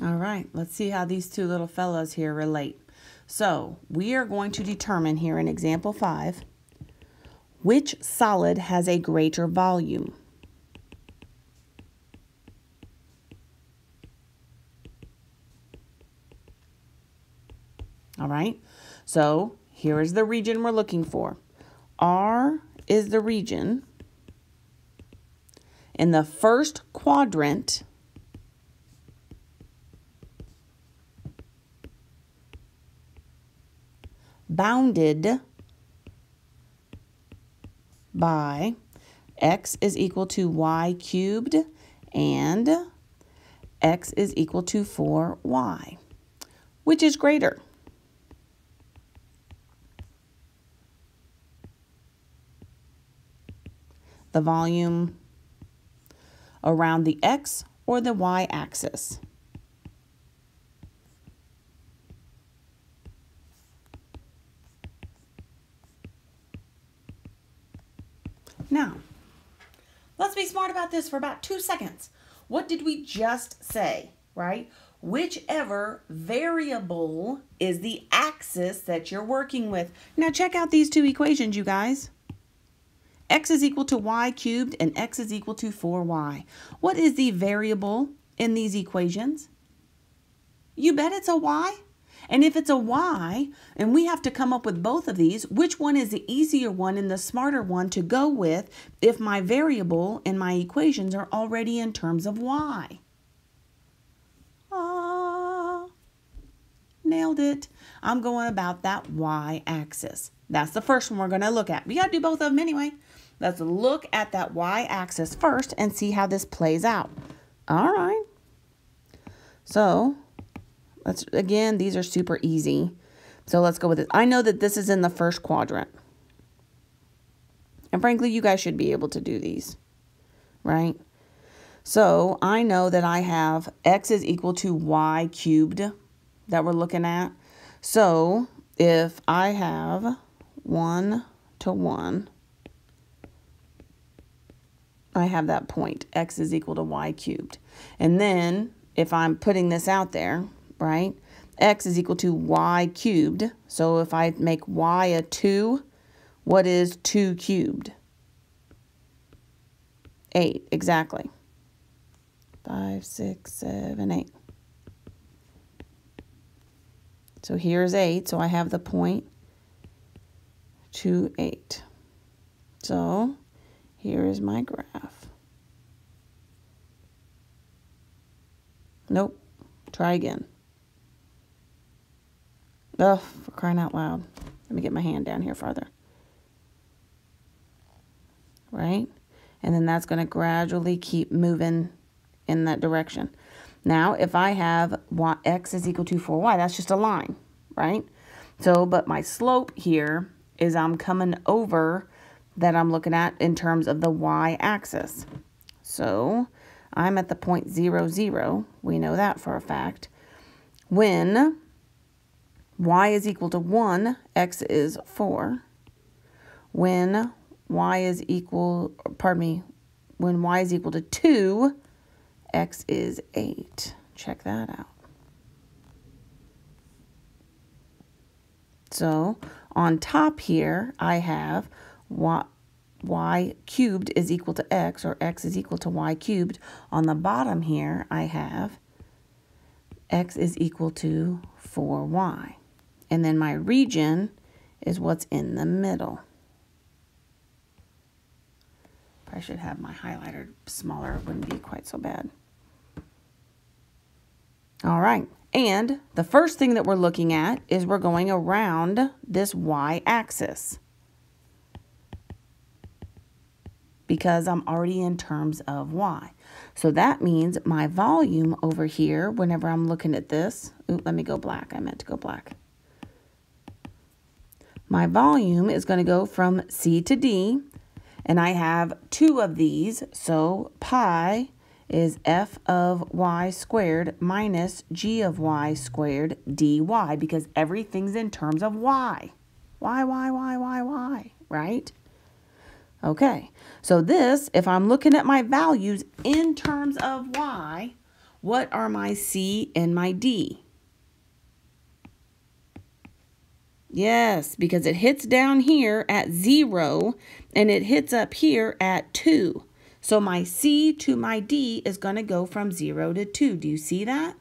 All right, let's see how these two little fellows here relate. So we are going to determine here in example 5 which solid has a greater volume. All right, so here is the region we're looking for. R is the region in the first quadrant bounded by x is equal to y cubed and x is equal to 4y. Which is greater? The volume around the x or the y axis? Now, let's be smart about this for about two seconds. What did we just say, right? Whichever variable is the axis that you're working with. Now check out these two equations, you guys. x is equal to y cubed and x is equal to 4y. What is the variable in these equations? You bet it's a y. And if it's a y, and we have to come up with both of these, which one is the easier one and the smarter one to go with if my variable and my equations are already in terms of y? Ah, nailed it. I'm going about that y-axis. That's the first one we're going to look at. We got to do both of them anyway. Let's look at that y-axis first and see how this plays out. All right. So Let's again, these are super easy. So let's go with it. I know that this is in the first quadrant. And frankly, you guys should be able to do these, right? So I know that I have x is equal to y cubed that we're looking at. So if I have 1 to 1, I have that point, x is equal to y cubed. And then if I'm putting this out there, right? x is equal to y cubed. So if I make y a 2, what is 2 cubed? 8, exactly. 5, 6, 7, 8. So here's 8, so I have the point 2, 8. So here is my graph. Nope. Try again. Oh, for crying out loud. Let me get my hand down here farther. Right? And then that's going to gradually keep moving in that direction. Now, if I have y, x is equal to 4y, that's just a line, right? So, but my slope here is I'm coming over that I'm looking at in terms of the y-axis. So, I'm at the point 0, 0. We know that for a fact. When y is equal to 1, x is 4. When y is equal, pardon me, when y is equal to 2, x is 8. Check that out. So on top here, I have y, y cubed is equal to x, or x is equal to y cubed. On the bottom here, I have x is equal to 4y. And then my region is what's in the middle. I should have my highlighter smaller. It wouldn't be quite so bad. All right. And the first thing that we're looking at is we're going around this y-axis. Because I'm already in terms of y. So that means my volume over here, whenever I'm looking at this, let me go black. I meant to go black. My volume is going to go from C to D, and I have two of these, so pi is f of y squared minus g of y squared dy, because everything's in terms of y. Y, y, y, y, y, right? Okay, so this, if I'm looking at my values in terms of y, What are my C and my D? Yes, because it hits down here at 0 and it hits up here at 2. So my C to my D is going to go from 0 to 2. Do you see that?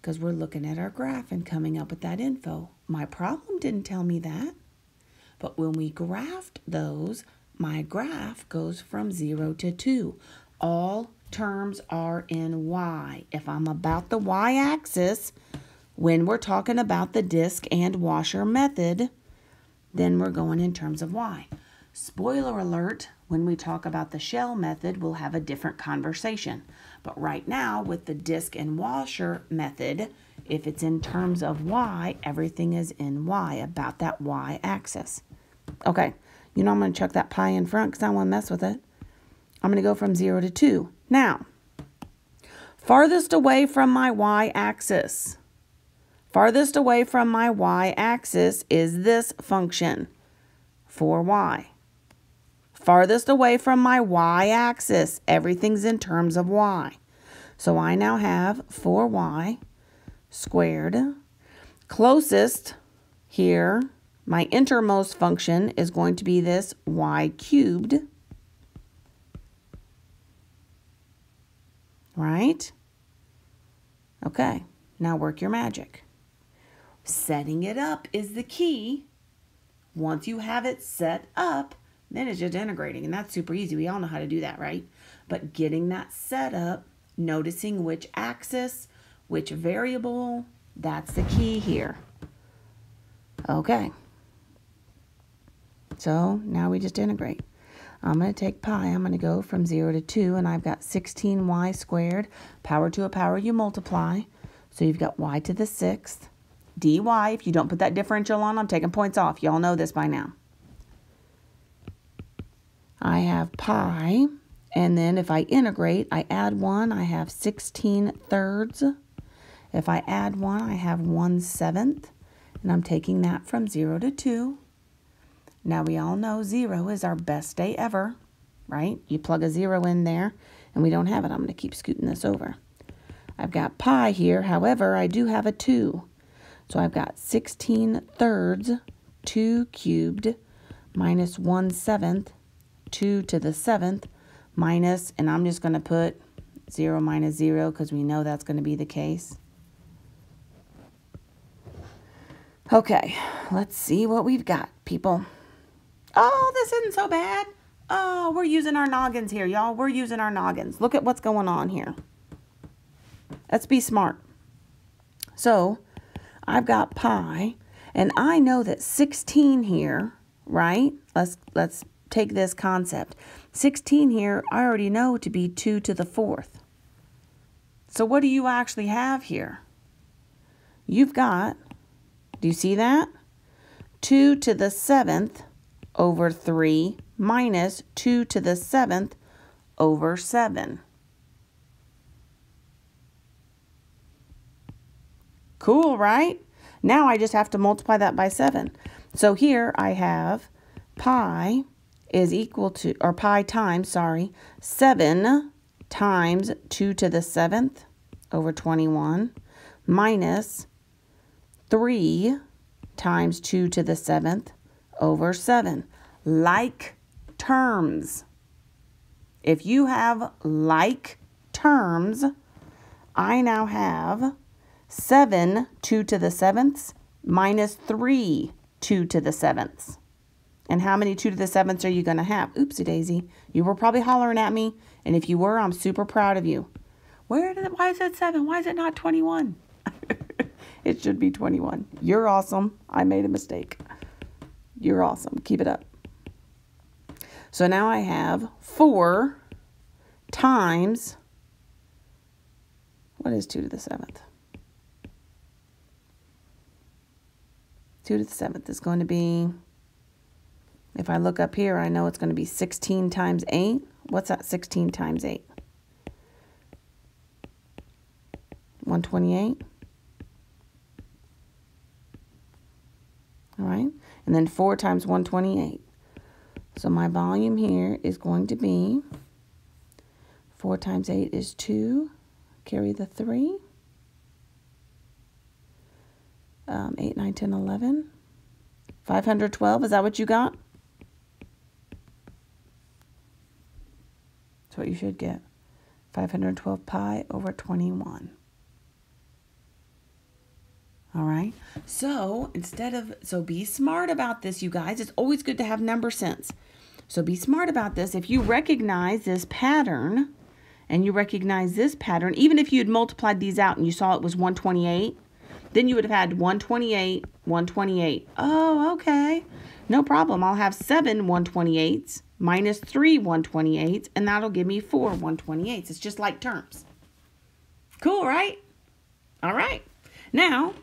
Because we're looking at our graph and coming up with that info. My problem didn't tell me that. But when we graphed those, my graph goes from 0 to 2. All terms are in y. If I'm about the y-axis, when we're talking about the disc and washer method, then we're going in terms of y. Spoiler alert, when we talk about the shell method, we'll have a different conversation. But right now, with the disc and washer method, if it's in terms of y, everything is in y, about that y axis. Okay, you know I'm going to chuck that pi in front because I want to mess with it. I'm going to go from 0 to 2. Now, farthest away from my y-axis, farthest away from my y-axis is this function, 4y. Farthest away from my y-axis, everything's in terms of y. So I now have 4y squared. Closest here, my innermost function is going to be this y cubed. right? Okay, now work your magic. Setting it up is the key. Once you have it set up, then it's just integrating, and that's super easy. We all know how to do that, right? But getting that set up, noticing which axis, which variable, that's the key here. Okay. So now we just integrate. I'm going to take pi, I'm going to go from 0 to 2, and I've got 16y squared. Power to a power, you multiply. So you've got y to the 6th. Dy, if you don't put that differential on, I'm taking points off. Y'all know this by now. I have pi, and then if I integrate, I add 1, I have 16 thirds. If I add 1, I have 1 seventh, and I'm taking that from 0 to 2. Now we all know zero is our best day ever, right? You plug a zero in there and we don't have it. I'm going to keep scooting this over. I've got pi here. However, I do have a 2. So I've got 16 thirds, 2 cubed, minus 1 seventh, 2 to the 7th, minus, and I'm just going to put 0 minus 0 because we know that's going to be the case. Okay, let's see what we've got, people. Oh, this isn't so bad. Oh, we're using our noggins here, y'all. We're using our noggins. Look at what's going on here. Let's be smart. So, I've got pi, and I know that 16 here, right? Let's, let's take this concept. 16 here, I already know to be 2 to the 4th. So what do you actually have here? You've got, do you see that? 2 to the 7th over 3 minus 2 to the 7th over 7. Cool, right? Now I just have to multiply that by 7. So here I have pi is equal to, or pi times, sorry, 7 times 2 to the 7th over 21 minus 3 times 2 to the 7th over 7. Like terms. If you have like terms, I now have 7 2 to the 7ths minus 3 2 to the 7ths. And how many 2 to the 7ths are you going to have? Oopsie daisy. You were probably hollering at me. And if you were, I'm super proud of you. Where did it, why is it 7? Why is it not 21? it should be 21. You're awesome. I made a mistake. You're awesome. Keep it up. So now I have 4 times, what is 2 to the 7th? 2 to the 7th is going to be, if I look up here, I know it's going to be 16 times 8. What's that 16 times 8? 128. All right and then 4 times 128. So my volume here is going to be 4 times 8 is 2. Carry the 3. Um, 8, 9, 10, 11. 512, is that what you got? That's what you should get. 512 pi over 21. All right. So instead of, so be smart about this, you guys. It's always good to have number sense. So be smart about this. If you recognize this pattern and you recognize this pattern, even if you had multiplied these out and you saw it was 128, then you would have had 128, 128. Oh, okay. No problem. I'll have seven 128s minus three 128s, and that'll give me four 128s. It's just like terms. Cool, right? All right. Now,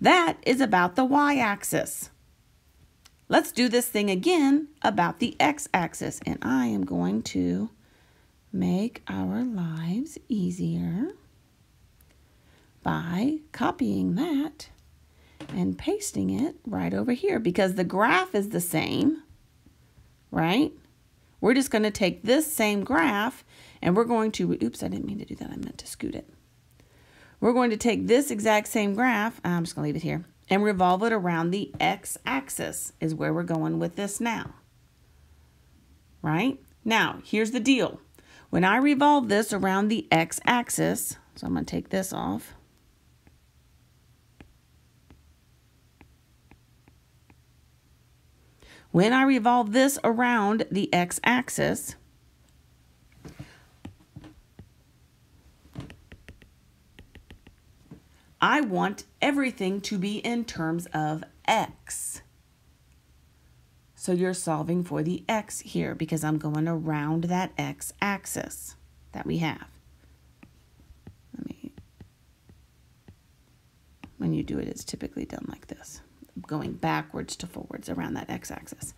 that is about the y-axis. Let's do this thing again about the x-axis. And I am going to make our lives easier by copying that and pasting it right over here because the graph is the same, right? We're just going to take this same graph and we're going to, oops, I didn't mean to do that. I meant to scoot it. We're going to take this exact same graph, I'm just going to leave it here, and revolve it around the x-axis is where we're going with this now. Right? Now, here's the deal. When I revolve this around the x-axis, so I'm going to take this off, When I revolve this around the x-axis, I want everything to be in terms of x. So you're solving for the x here because I'm going around that x-axis that we have. Let me, when you do it, it's typically done like this going backwards to forwards around that x-axis.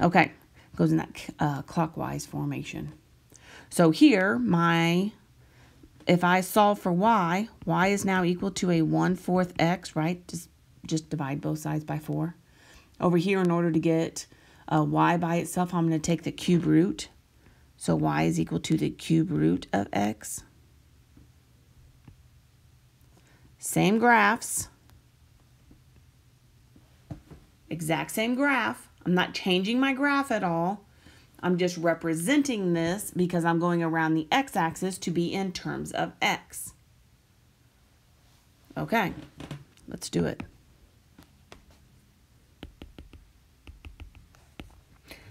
Okay, goes in that uh, clockwise formation. So here, my, if I solve for y, y is now equal to a 1 fourth x, right? Just, just divide both sides by 4. Over here, in order to get uh, y by itself, I'm going to take the cube root. So y is equal to the cube root of x. Same graphs exact same graph. I'm not changing my graph at all. I'm just representing this because I'm going around the x-axis to be in terms of x. Okay, let's do it.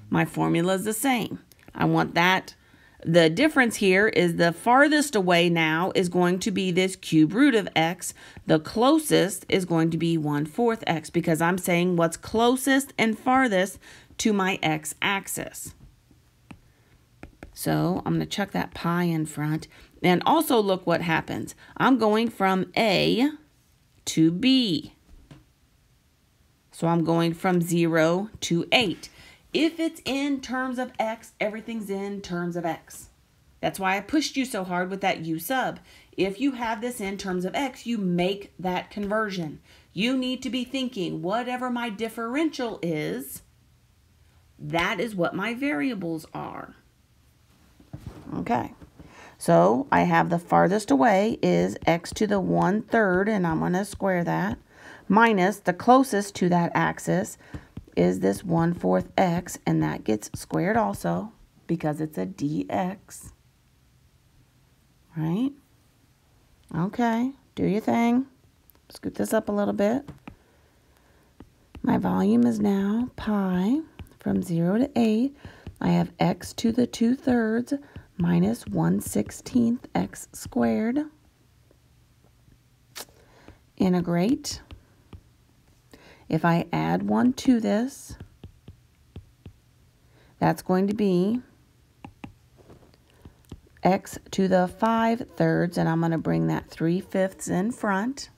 My formula is the same. I want that the difference here is the farthest away now is going to be this cube root of x. The closest is going to be 1 fourth x because I'm saying what's closest and farthest to my x-axis. So I'm going to chuck that pi in front. And also look what happens. I'm going from A to B. So I'm going from 0 to 8. If it's in terms of X, everything's in terms of X. That's why I pushed you so hard with that U sub. If you have this in terms of X, you make that conversion. You need to be thinking whatever my differential is, that is what my variables are. Okay. So I have the farthest away is x to the 1 third, and I'm going to square that, minus the closest to that axis, is this 1 fourth x, and that gets squared also because it's a dx. Right? Okay, do your thing. Scoot this up a little bit. My volume is now pi from 0 to 8. I have x to the 2 thirds minus 1 16th x squared. Integrate. If I add 1 to this, that's going to be x to the 5 thirds, and I'm going to bring that 3 fifths in front,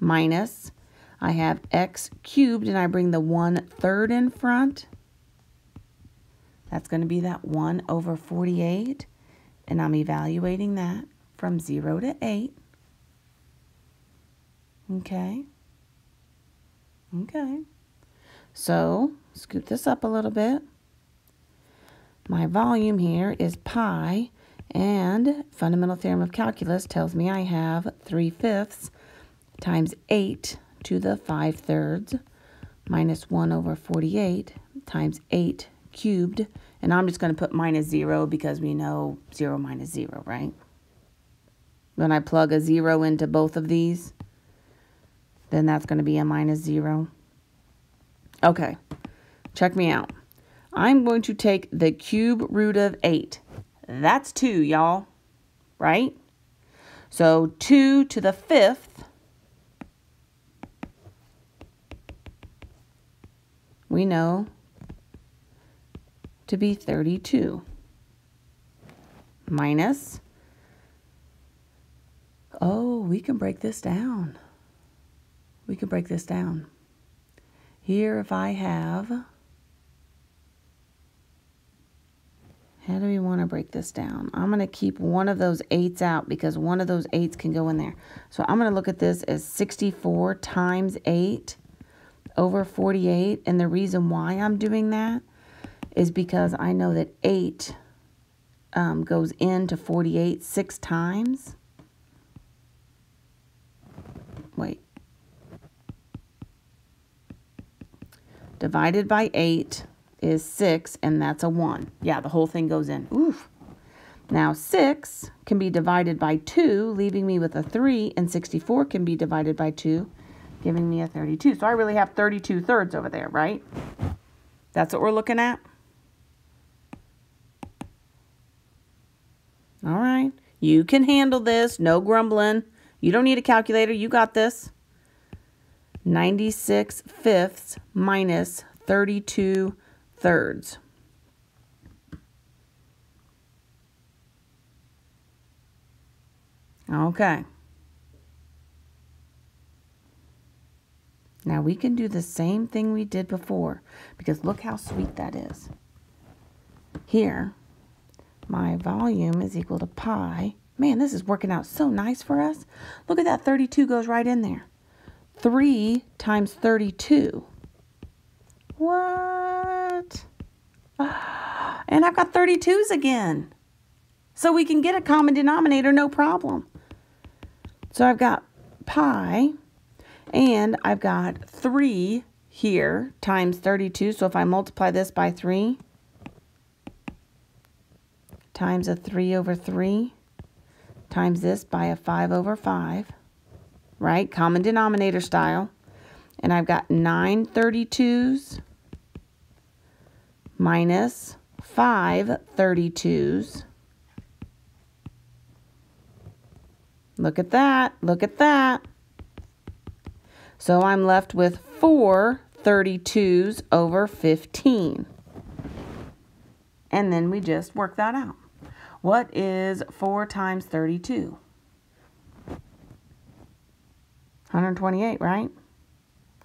minus, I have x cubed, and I bring the 1 third in front. That's going to be that 1 over 48, and I'm evaluating that from 0 to 8. Okay. Okay. So, scoot this up a little bit. My volume here is pi, And fundamental theorem of calculus tells me I have 3 fifths times 8 to the 5 thirds minus 1 over 48 times 8 cubed. And I'm just going to put minus 0 because we know 0 minus 0, right? When I plug a 0 into both of these, then that's going to be a minus 0. Okay, check me out. I'm going to take the cube root of 8. That's 2, y'all, right? So 2 to the 5th we know to be 32 minus, oh, we can break this down. We can break this down. Here, if I have, how do we want to break this down? I'm going to keep one of those eights out because one of those eights can go in there. So I'm going to look at this as 64 times 8 over 48. And the reason why I'm doing that is because I know that 8 um, goes into 48 six times. Wait. Divided by 8 is 6, and that's a 1. Yeah, the whole thing goes in. Oof. Now, 6 can be divided by 2, leaving me with a 3, and 64 can be divided by 2, giving me a 32. So I really have 32 thirds over there, right? That's what we're looking at. All right. You can handle this. No grumbling. You don't need a calculator. You got this. 96 fifths minus 32 thirds. Okay. Now we can do the same thing we did before because look how sweet that is. Here, my volume is equal to pi. Man, this is working out so nice for us. Look at that 32 goes right in there. 3 times 32. What? Ah, and I've got 32s again. So we can get a common denominator, no problem. So I've got pi and I've got 3 here times 32. So if I multiply this by 3 times a 3 over 3 times this by a 5 over 5, right? Common denominator style. And I've got 9 32s minus 5 32s. Look at that. Look at that. So I'm left with 4 32s over 15. And then we just work that out. What is 4 times 32? 128, right?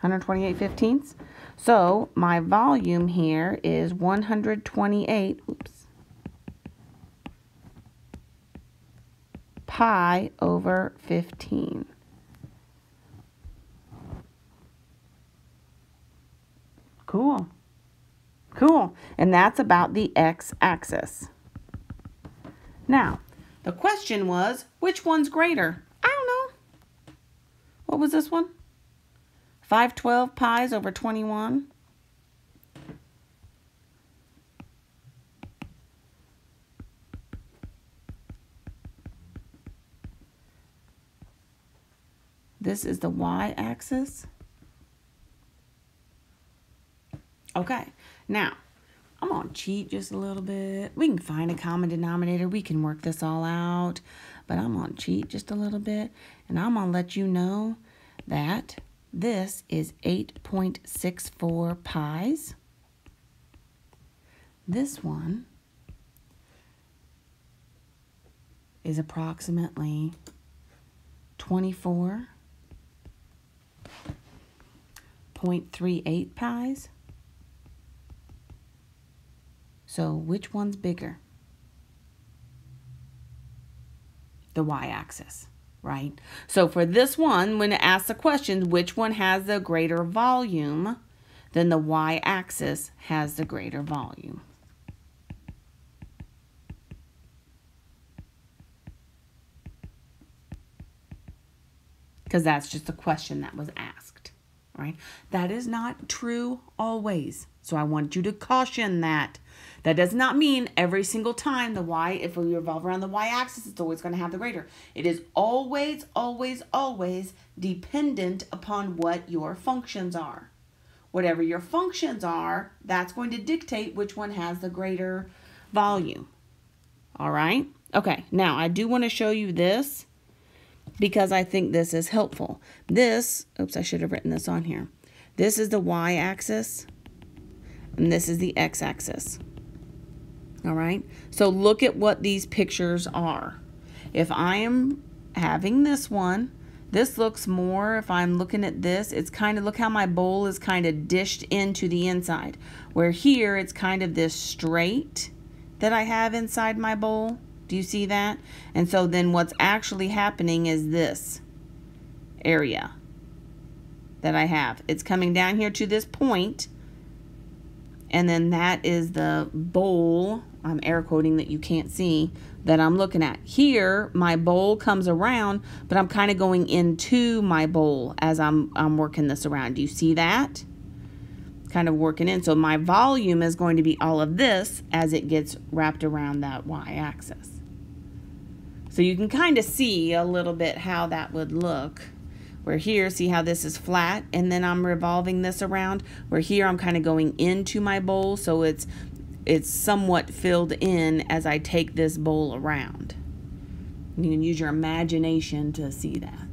128 fifteenths. So my volume here is 128, oops, pi over 15. Cool. Cool. And that's about the x-axis. Now, the question was, which one's greater? What was this one? 512 pies over 21. This is the y-axis. Okay, now I'm to cheat just a little bit. We can find a common denominator. We can work this all out. But I'm to cheat just a little bit. And I'm to let you know that this is 8.64 pies. This one is approximately 24.38 pies. So which one's bigger? The y-axis, right? So for this one, when it asks the question, which one has the greater volume, then the y-axis has the greater volume. Because that's just a question that was asked right? That is not true always. So I want you to caution that. That does not mean every single time the y, if we revolve around the y-axis, it's always going to have the greater. It is always, always, always dependent upon what your functions are. Whatever your functions are, that's going to dictate which one has the greater volume. All right? Okay, now I do want to show you this because I think this is helpful. This, oops, I should have written this on here. This is the y-axis, and this is the x-axis. All right, so look at what these pictures are. If I am having this one, this looks more, if I'm looking at this, it's kind of, look how my bowl is kind of dished into the inside. Where here, it's kind of this straight that I have inside my bowl. Do you see that? And so then what's actually happening is this area that I have. It's coming down here to this point, and then that is the bowl, I'm air quoting that you can't see, that I'm looking at. Here, my bowl comes around, but I'm kind of going into my bowl as I'm, I'm working this around. Do you see that? Kind of working in. So my volume is going to be all of this as it gets wrapped around that y-axis. So you can kind of see a little bit how that would look. Where here, see how this is flat, and then I'm revolving this around. Where here, I'm kind of going into my bowl, so it's it's somewhat filled in as I take this bowl around. You can use your imagination to see that.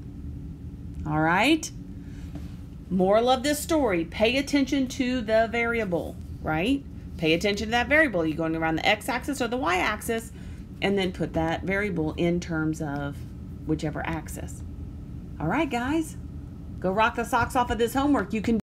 All right? Moral of this story, pay attention to the variable, right? Pay attention to that variable. You're going around the x-axis or the y-axis, and then put that variable in terms of whichever axis. All right, guys, go rock the socks off of this homework. You can